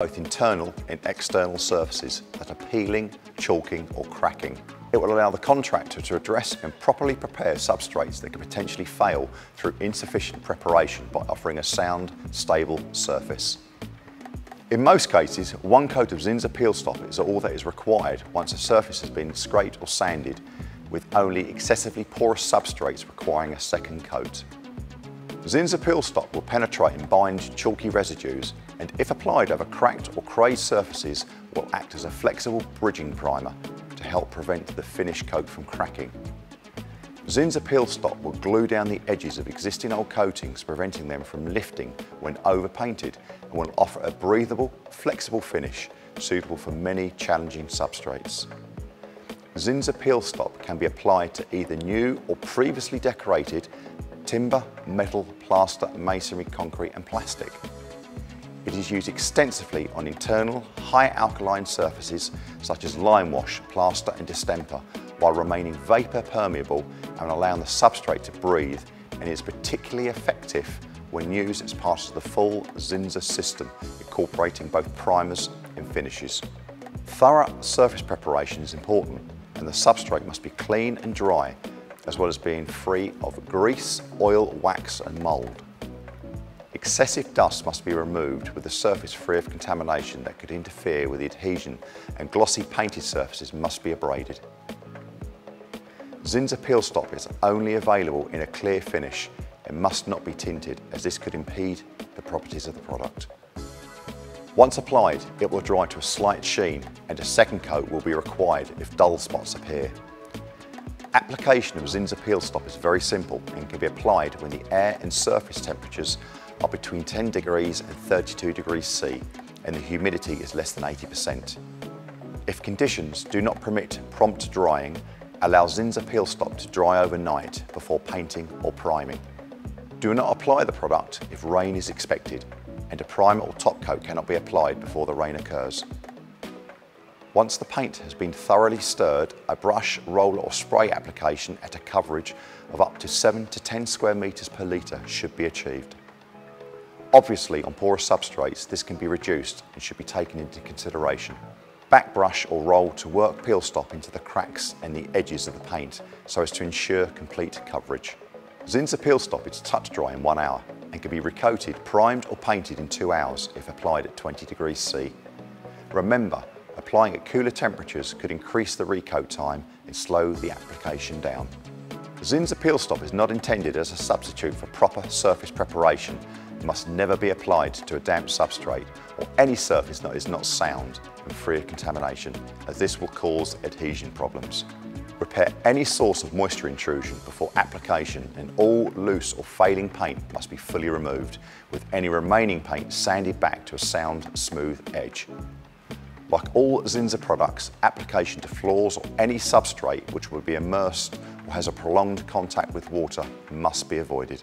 both internal and external surfaces that are peeling, chalking or cracking. It will allow the contractor to address and properly prepare substrates that could potentially fail through insufficient preparation by offering a sound, stable surface. In most cases, one coat of Zinsser peel stop is all that is required once a surface has been scraped or sanded, with only excessively porous substrates requiring a second coat. Peel stop will penetrate and bind chalky residues and if applied over cracked or crazed surfaces will act as a flexible bridging primer to help prevent the finish coat from cracking. Peel stop will glue down the edges of existing old coatings preventing them from lifting when overpainted and will offer a breathable, flexible finish suitable for many challenging substrates. Zinsser peel stop can be applied to either new or previously decorated timber, metal, plaster, masonry, concrete and plastic. It is used extensively on internal, high alkaline surfaces such as lime wash, plaster and distemper while remaining vapour permeable and allowing the substrate to breathe and is particularly effective when used as part of the full Zinsser system incorporating both primers and finishes. Thorough surface preparation is important and the substrate must be clean and dry as well as being free of grease, oil, wax and mould. Excessive dust must be removed with the surface free of contamination that could interfere with the adhesion and glossy painted surfaces must be abraded. Zinsser Peel Stop is only available in a clear finish and must not be tinted as this could impede the properties of the product. Once applied, it will dry to a slight sheen and a second coat will be required if dull spots appear. Application of Zinsser Peel Stop is very simple and can be applied when the air and surface temperatures are between 10 degrees and 32 degrees C and the humidity is less than 80%. If conditions do not permit prompt drying, allow Zinsser Peel Stop to dry overnight before painting or priming. Do not apply the product if rain is expected and a primer or top coat cannot be applied before the rain occurs. Once the paint has been thoroughly stirred, a brush, roller or spray application at a coverage of up to 7 to 10 square metres per litre should be achieved. Obviously on porous substrates this can be reduced and should be taken into consideration. Back brush or roll to work peel stop into the cracks and the edges of the paint so as to ensure complete coverage. Zinsser peel stop is touch dry in one hour and can be recoated, primed or painted in two hours if applied at 20 degrees C. Remember, applying at cooler temperatures could increase the recoat time and slow the application down. Zinsser Peel Stop is not intended as a substitute for proper surface preparation and must never be applied to a damp substrate or any surface that is not sound and free of contamination as this will cause adhesion problems. Repair any source of moisture intrusion before application and all loose or failing paint must be fully removed with any remaining paint sanded back to a sound, smooth edge. Like all Zinsser products, application to floors or any substrate which would be immersed or has a prolonged contact with water must be avoided.